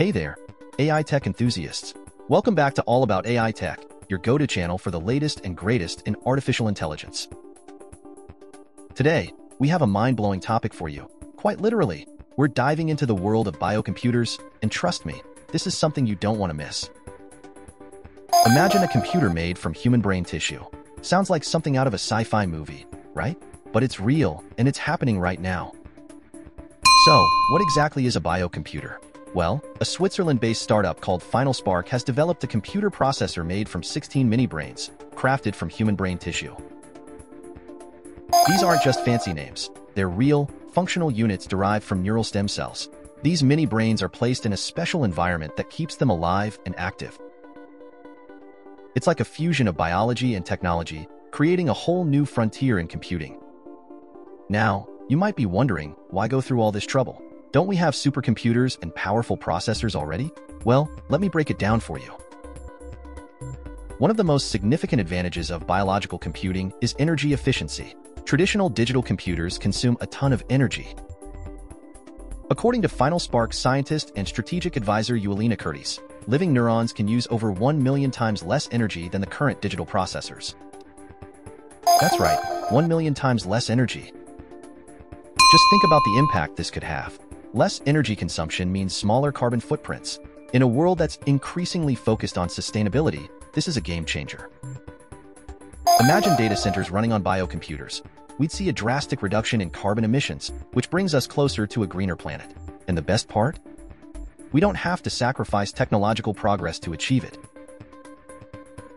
Hey there, AI tech enthusiasts. Welcome back to All About AI Tech, your go-to channel for the latest and greatest in artificial intelligence. Today, we have a mind-blowing topic for you. Quite literally, we're diving into the world of biocomputers, and trust me, this is something you don't want to miss. Imagine a computer made from human brain tissue. Sounds like something out of a sci-fi movie, right? But it's real, and it's happening right now. So, what exactly is a biocomputer? Well, a Switzerland-based startup called FinalSpark has developed a computer processor made from 16 mini-brains, crafted from human brain tissue. These aren't just fancy names. They're real, functional units derived from neural stem cells. These mini-brains are placed in a special environment that keeps them alive and active. It's like a fusion of biology and technology, creating a whole new frontier in computing. Now, you might be wondering, why go through all this trouble? Don't we have supercomputers and powerful processors already? Well, let me break it down for you. One of the most significant advantages of biological computing is energy efficiency. Traditional digital computers consume a ton of energy. According to FinalSpark scientist and strategic advisor Ewelina Kurtys, living neurons can use over 1 million times less energy than the current digital processors. That's right, 1 million times less energy. Just think about the impact this could have. Less energy consumption means smaller carbon footprints. In a world that's increasingly focused on sustainability, this is a game changer. Imagine data centers running on biocomputers. We'd see a drastic reduction in carbon emissions, which brings us closer to a greener planet. And the best part? We don't have to sacrifice technological progress to achieve it.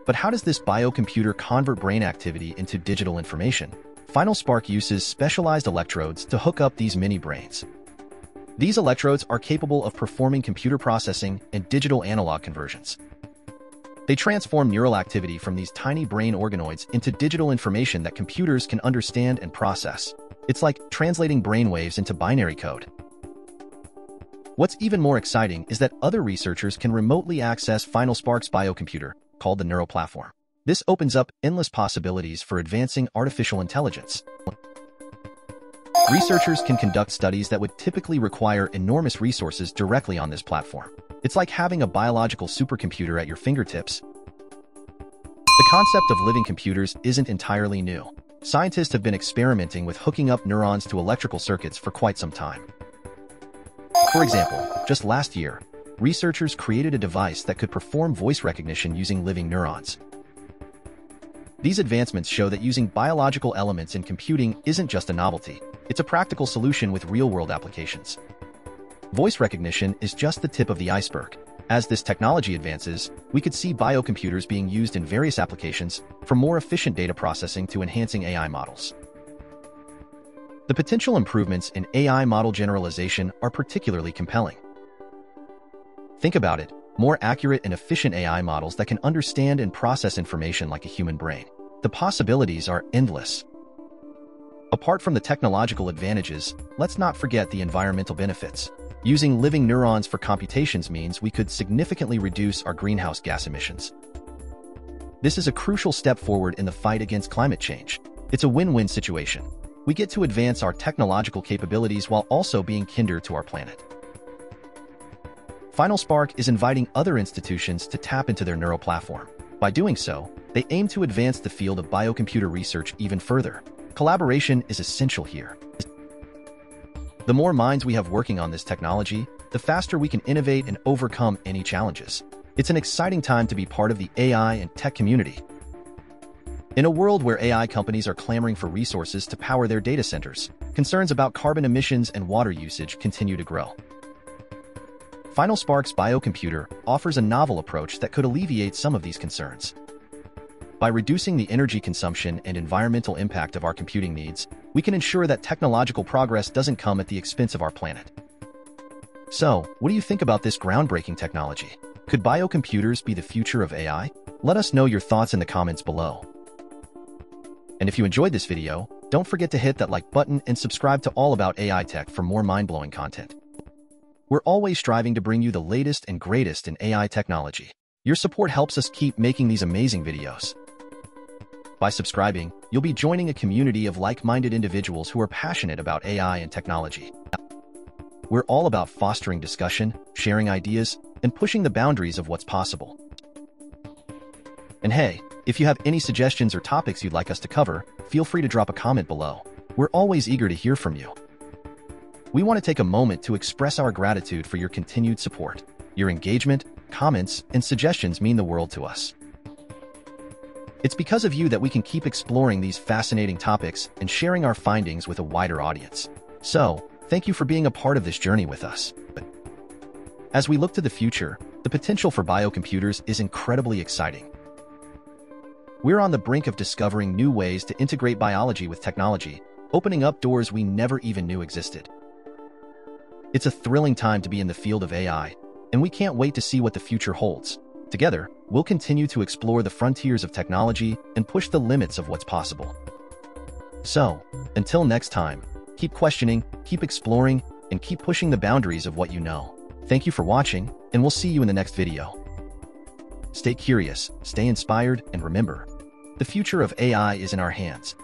But how does this biocomputer convert brain activity into digital information? FinalSpark uses specialized electrodes to hook up these mini-brains. These electrodes are capable of performing computer processing and digital analog conversions. They transform neural activity from these tiny brain organoids into digital information that computers can understand and process. It's like translating brainwaves into binary code. What's even more exciting is that other researchers can remotely access FinalSpark's biocomputer, called the Neural Platform. This opens up endless possibilities for advancing artificial intelligence. Researchers can conduct studies that would typically require enormous resources directly on this platform. It's like having a biological supercomputer at your fingertips. The concept of living computers isn't entirely new. Scientists have been experimenting with hooking up neurons to electrical circuits for quite some time. For example, just last year, researchers created a device that could perform voice recognition using living neurons. These advancements show that using biological elements in computing isn't just a novelty, it's a practical solution with real-world applications. Voice recognition is just the tip of the iceberg. As this technology advances, we could see biocomputers being used in various applications, from more efficient data processing to enhancing AI models. The potential improvements in AI model generalization are particularly compelling. Think about it, more accurate and efficient AI models that can understand and process information like a human brain. The possibilities are endless. Apart from the technological advantages, let's not forget the environmental benefits. Using living neurons for computations means we could significantly reduce our greenhouse gas emissions. This is a crucial step forward in the fight against climate change. It's a win-win situation. We get to advance our technological capabilities while also being kinder to our planet. FinalSpark is inviting other institutions to tap into their neural platform. By doing so, they aim to advance the field of biocomputer research even further. Collaboration is essential here. The more minds we have working on this technology, the faster we can innovate and overcome any challenges. It's an exciting time to be part of the AI and tech community. In a world where AI companies are clamoring for resources to power their data centers, concerns about carbon emissions and water usage continue to grow. FinalSpark's biocomputer offers a novel approach that could alleviate some of these concerns. By reducing the energy consumption and environmental impact of our computing needs, we can ensure that technological progress doesn't come at the expense of our planet. So, what do you think about this groundbreaking technology? Could biocomputers be the future of AI? Let us know your thoughts in the comments below. And if you enjoyed this video, don't forget to hit that like button and subscribe to All About AI Tech for more mind-blowing content. We're always striving to bring you the latest and greatest in AI technology. Your support helps us keep making these amazing videos. By subscribing, you'll be joining a community of like-minded individuals who are passionate about AI and technology. we're all about fostering discussion, sharing ideas, and pushing the boundaries of what's possible. And hey, if you have any suggestions or topics you'd like us to cover, feel free to drop a comment below. We're always eager to hear from you. We want to take a moment to express our gratitude for your continued support. Your engagement, comments, and suggestions mean the world to us. It's because of you that we can keep exploring these fascinating topics and sharing our findings with a wider audience. So, thank you for being a part of this journey with us. As we look to the future, the potential for biocomputers is incredibly exciting. We're on the brink of discovering new ways to integrate biology with technology, opening up doors we never even knew existed. It's a thrilling time to be in the field of AI, and we can't wait to see what the future holds. Together, we'll continue to explore the frontiers of technology and push the limits of what's possible. So, until next time, keep questioning, keep exploring, and keep pushing the boundaries of what you know. Thank you for watching, and we'll see you in the next video. Stay curious, stay inspired, and remember, the future of AI is in our hands.